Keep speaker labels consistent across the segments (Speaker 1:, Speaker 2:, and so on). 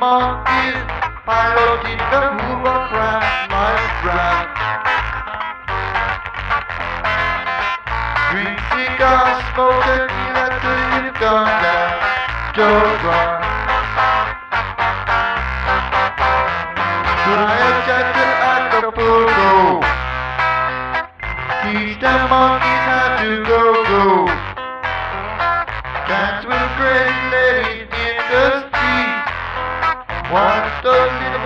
Speaker 1: monkeys piloting the hovercraft like rap. Drink cigars, smoke tequila till you gone down, Joe Rock. Fly a jet to Acapulco. Teach the monkeys how to go go.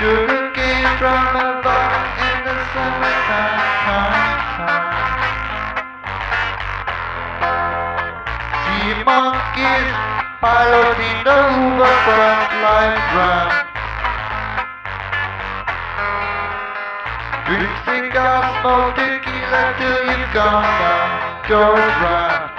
Speaker 1: Sugar cane from the vine in the summertime, monkeys the. Drink cigars, smoke tequila till you gone down, George Rap.